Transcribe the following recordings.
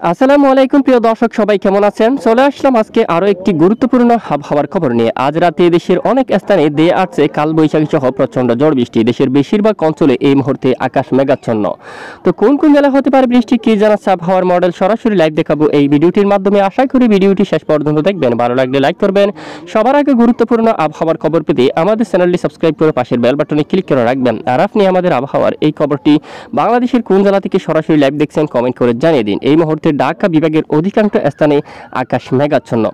আসসালামু আলাইকুম, প্রিয় দর্শক, সবাই কেমন আছেন? চলে আসলাম আজকে আরও একটি গুরুত্বপূর্ণ আবহাওয়ার খবর নিয়ে। আজ রাতে দেশের অনেক স্থানে দিয়ে আসছে কালবৈশাখী সহ প্রচণ্ড ঝড় বৃষ্টি। দেশের বেশিরভাগ অঞ্চলে এই মুহূর্তে আকাশ মেঘাচ্ছন্ন। তো কোন কোন জেলা হতে পারে বৃষ্টি, কি জানাচ্ছে আবহাওয়ার মডেল? সরাসরি লাইভ দেখাবো এই ভিডিওটির মাধ্যমে। আশা করি ভিডিওটি শেষ পর্যন্ত দেখবেন। ভালো লাগলে লাইক করবেন। সবার আগে গুরুত্বপূর্ণ আবহাওয়ার খবর পেতে আমাদের চ্যানেলটি সাবস্ক্রাইব করে পাশের বেল বাটনে ক্লিক করে রাখবেন। আর আপনি আমাদের আবহাওয়ার এই খবরটি বাংলাদেশের কোন জেলা থেকে সরাসরি লাইভ দেখছেন, কমেন্ট করে জানিয়ে দিন। এই মুহূর্তে ঢাকা বিভাগের অধিকাংশ স্থানে আকাশ মেঘাচ্ছন্ন।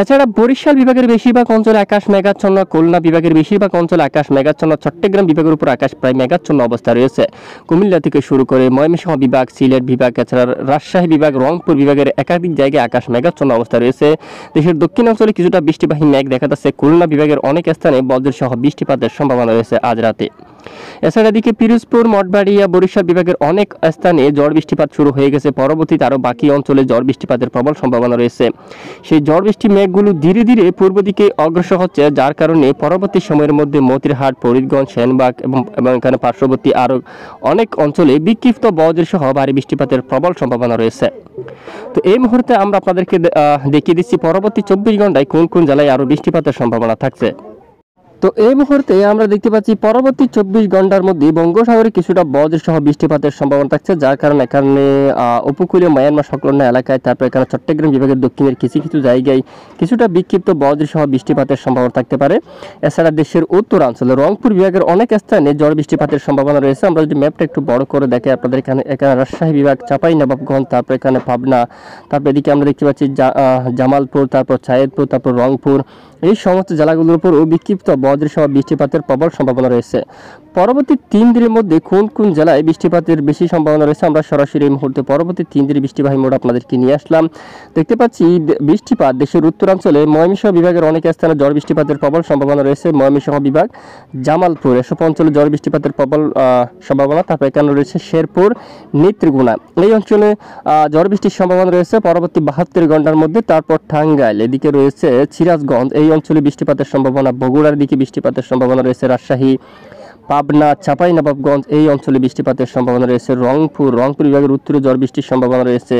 এছাড়া বরিশাল বিভাগের বেশিরভাগ অঞ্চলে আকাশ মেঘাচ্ছন্ন, খুলনা বিভাগের বেশিরভাগ অঞ্চলে আকাশ মেঘাচ্ছন্ন, চট্টগ্রাম বিভাগের উপর আকাশ প্রায় মেঘাচ্ছন্ন অবস্থা রয়েছে। কুমিল্লা থেকে শুরু করে ময়মনসিংহ বিভাগ, সিলেট বিভাগ, এছাড়া রাজশাহী বিভাগ, রংপুর বিভাগের একাধিক জায়গায় আকাশ মেঘাচ্ছন্ন অবস্থা রয়েছে। দেশের দক্ষিণ অঞ্চলে কিছুটা বৃষ্টিবাহী মেঘ দেখা যাচ্ছে। খুলনা বিভাগের অনেক স্থানে বজ্রসহ বৃষ্টিপাতের সম্ভাবনা রয়েছে আজ রাতে। এছাড়া এদিকে পিরোজপুর, মঠবাড়িয়া, বরিশাল বিভাগের অনেক স্থানে ঝড় বৃষ্টিপাত শুরু হয়ে গেছে। পরবর্তীতে আরও বাকি অঞ্চলে ঝড় বৃষ্টিপাতের প্রবল সম্ভাবনা রয়েছে। সেই ঝড় বৃষ্টি মেঘগুলো ধীরে ধীরে পূর্ব দিকে অগ্রসর হচ্ছে, যার কারণে পরবর্তী সময়ের মধ্যে মতিরহাট, ফরিদগঞ্জ, সেনবাগ এবং এবং এখানে পার্শ্ববর্তী আরও অনেক অঞ্চলে বিক্ষিপ্ত বজ্র সহ ভারী বৃষ্টিপাতের প্রবল সম্ভাবনা রয়েছে। তো এই মুহূর্তে আমরা আপনাদেরকে দেখিয়ে দিচ্ছি পরবর্তী চব্বিশ ঘন্টায় কোন কোন জেলায় আরও বৃষ্টিপাতের সম্ভাবনা থাকছে। তো এই মুহূর্তে আমরা দেখতে পাচ্ছি পরবর্তী চব্বিশ ঘণ্টার মধ্যে বঙ্গোসাগরে কিছুটা বজ্র সহ বৃষ্টিপাতের সম্ভাবনা থাকছে, যার কারণে এখানে উপকূলীয় মায়ানমার সংলগ্ন এলাকায়, তারপর এখানে চট্টগ্রাম বিভাগের দক্ষিণের কিছু কিছু জায়গায় কিছুটা বিক্ষিপ্ত বজ্র সহ বৃষ্টিপাতের সম্ভাবনা থাকতে পারে। এছাড়া দেশের উত্তরাঞ্চলে, রংপুর বিভাগের অনেক স্থানে ঝড় বৃষ্টিপাতের সম্ভাবনা রয়েছে। আমরা যদি ম্যাপটা একটু বড় করে দেখে আপনাদের এখানে এখানে রাজশাহী বিভাগ চাপাই নবাবগঞ্জ তারপর এখানে পাবনা, তারপর এদিকে আমরা দেখতে পাচ্ছি জামালপুর, তারপর সায়েদপুর তারপর রংপুর এই সমস্ত জেলাগুলোর উপর বিক্ষিপ্ত বজ্র সহ বৃষ্টিপাতের প্রবল সম্ভাবনা রয়েছে। পরবর্তী তিন দিনের মধ্যে কোন কোন জেলায় বৃষ্টিপাতের বেশি সম্ভাবনা রয়েছে আমরা সরাসরি এই মুহূর্তে পরবর্তী তিন দিনের বৃষ্টিবাহী মোড আপনাদেরকে নিয়ে আসলাম। দেখতে পাচ্ছি বৃষ্টিপাত দেশের উত্তরাঞ্চলে ময়মনসিংহ বিভাগের অনেক স্থানে ঝড় বৃষ্টিপাতের প্রবল সম্ভাবনা রয়েছে। ময়মনসিংহ বিভাগ, জামালপুর, এসব অঞ্চলে ঝড় বৃষ্টিপাতের প্রবল সম্ভাবনা, তারপর এখানে রয়েছে শেরপুর নেত্রগুনা এই অঞ্চলে ঝড় বৃষ্টির সম্ভাবনা রয়েছে। পরবর্তী বাহাত্তর ঘণ্টার মধ্যে তারপর টাঙ্গাইল, এদিকে রয়েছে সিরাজগঞ্জ। এই অঞ্চলে বৃষ্টিপাতের সম্ভাবনা বগুড়ার দিকে বৃষ্টিপাতের সম্ভাবনা রয়েছে রাজশাহী পাবনা চাঁপাইনবাবগঞ্জ এই অঞ্চলে বৃষ্টিপাতের সম্ভাবনা রয়েছে। রংপুর রংপুর বিভাগের উত্তরে ঝড় বৃষ্টির সম্ভাবনা রয়েছে।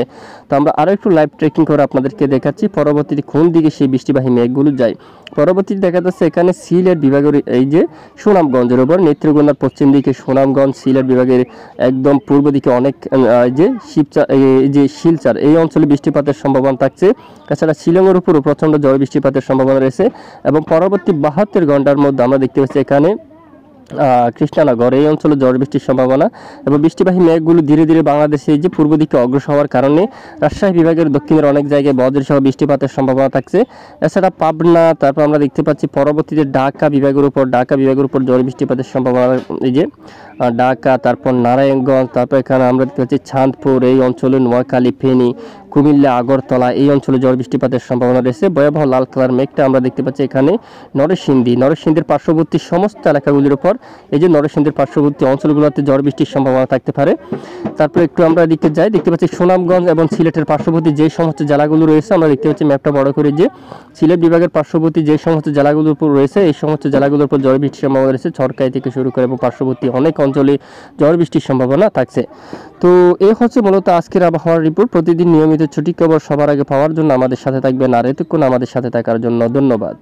তো আমরা আরও একটু লাইভ ট্রেকিং করে আপনাদেরকে দেখাচ্ছি, পরবর্তীতে কোন দিকে সেই বৃষ্টিবাহী মেঘগুলো যায়। পরবর্তীতে দেখা যাচ্ছে এখানে সিলেট বিভাগের এই যে সুনামগঞ্জের উপর, নেত্রকোনার পশ্চিম দিকে সুনামগঞ্জ, সিলেট বিভাগের একদম পূর্ব দিকে অনেক যে শিবচা, এই যে শিলচার, এই অঞ্চলে বৃষ্টিপাতের সম্ভাবনা থাকছে। তাছাড়া শিলংয়ের উপরও প্রচণ্ড ঝড় বৃষ্টিপাতের সম্ভাবনা রয়েছে এবং পরবর্তী বাহাত্তর ঘণ্টার মধ্যে আমরা দেখতে পাচ্ছি এখানে কৃষ্ণনগর এই অঞ্চলে ঝড় বৃষ্টির সম্ভাবনা এবং বৃষ্টিবাহী মেঘগুলো ধীরে ধীরে বাংলাদেশে যে পূর্ব দিকে অগ্রসর হওয়ার কারণে রাজশাহী বিভাগের দক্ষিণের অনেক জায়গায় বজ্রসহ বৃষ্টিপাতের সম্ভাবনা থাকছে। এছাড়া পাবনা, তারপর আমরা দেখতে পাচ্ছি পরবর্তীতে ঢাকা বিভাগের উপর, ঢাকা বিভাগের উপর ঝড় বৃষ্টিপাতের সম্ভাবনা এই যে ঢাকা, তারপর নারায়ণগঞ্জ, তারপর এখানে আমরা দেখতে পাচ্ছি চাঁদপুর, এই অঞ্চলে নোয়াখালী, ফেনী কুমিল্লা, আগরতলা এই অঞ্চলে ঝড় বৃষ্টিপাতের সম্ভাবনা রয়েছে। ভয়াবহ লাল কালার মেঘটা আমরা দেখতে পাচ্ছি এখানে নরসিংদী। নরসিংদীর পার্শ্ববর্তী সমস্ত এলাকাগুলির উপর এই যে নরসিংদীর পার্শ্ববর্তী অঞ্চলগুলোতে ঝড় বৃষ্টির সম্ভাবনা থাকতে পারে। তারপর একটু আমরা এদিকে যাই, দেখতে পাচ্ছি সুনামগঞ্জ এবং সিলেটের পার্শ্ববর্তী যে সমস্ত জেলাগুলো রয়েছে, আমরা দেখতে পাচ্ছি ম্যাপটা বড় করে যে সিলেট বিভাগের পার্শ্ববর্তী যে সমস্ত জেলাগুলোর উপর রয়েছে, এই সমস্ত জেলাগুলোর উপর ঝড় বৃষ্টির সম্ভাবনা রয়েছে। ছড়কাই থেকে শুরু করে এবং পার্শ্ববর্তী অনেক অঞ্চলে ঝড় বৃষ্টির সম্ভাবনা থাকছে। তো এই হচ্ছে মূলত আজকের আবহাওয়ার রিপোর্ট। প্রতিদিন নিয়মিত ছুটি খবর সবার আগে পাওয়ার জন্য আমাদের সাথে থাকবেন আর এতক্ষণ আমাদের সাথে থাকার জন্য ধন্যবাদ।